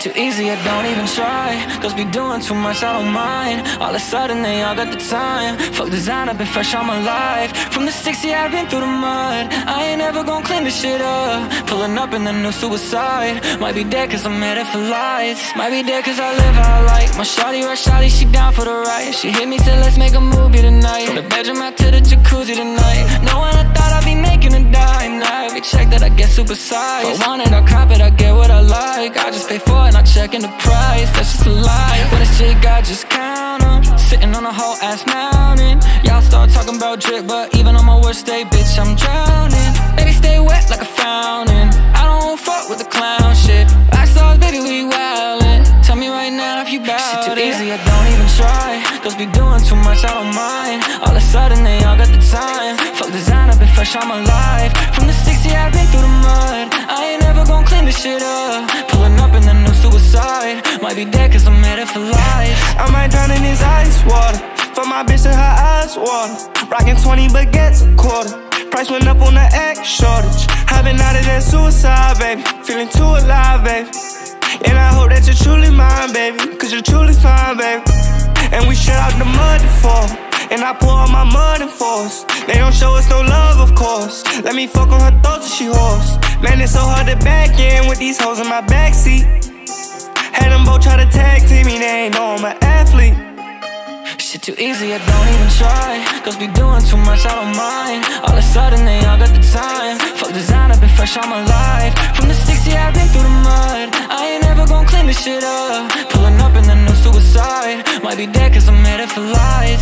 too easy, I don't even try. Girls be doing too much, I don't mind. All of a sudden they all got the time. Fuck design, I've been fresh all my life. From the 60, I've been through the mud. I ain't ever gonna clean this shit up. Pulling up in the new suicide. Might be dead cause I'm headed for life Might be dead cause I live how I like. My shawty, right shawty, she down for the ride. She hit me, said let's make a movie tonight. From the bedroom out to the jacuzzi tonight super size. But want it, I cop it, I get what I like. I just pay for it, not checking the price. That's just a lie. When it's jig, I just count count 'em. Sitting on a whole ass mountain. Y'all start talking about drip But even on my worst day, bitch, I'm drowning. Baby, stay wet like a fountain. I don't fuck with the clown shit. I saw baby, we wildin' Tell me right now if you bout Shit too easy, I don't even try. Girls be doing too much, I don't mind. All of a sudden, they all got the time. Fuck been fresh my life. From the 60, I've been through the mud. I ain't never gonna clean this shit up. Pulling up in the new suicide. Might be dead cause I'm headed for life. I might drown in this ice water. For my bitch and her eyes water. Rockin' 20 baguettes a quarter. Price went up on the X shortage. I've been out of that suicide, baby. Feeling too alive, baby. And I hope that you're truly mine, baby. Cause you're truly fine, baby. And we shut out the mud to fall. And I pour all my mud and force. They don't show us no love, of me fuck on her thoughts if she hoarse. Man, it's so hard to back in with these hoes in my backseat. Had them both try to tag team me, they ain't know I'm an athlete. Shit too easy, I don't even try. Girls be doing too much, I don't mind. All of a sudden they all got the time. Fuck design, I've been fresh all my life. From the 60, I've been through the mud. I ain't ever gonna clean this shit up. Pulling up in the new suicide. Might be dead cause I'm headed for life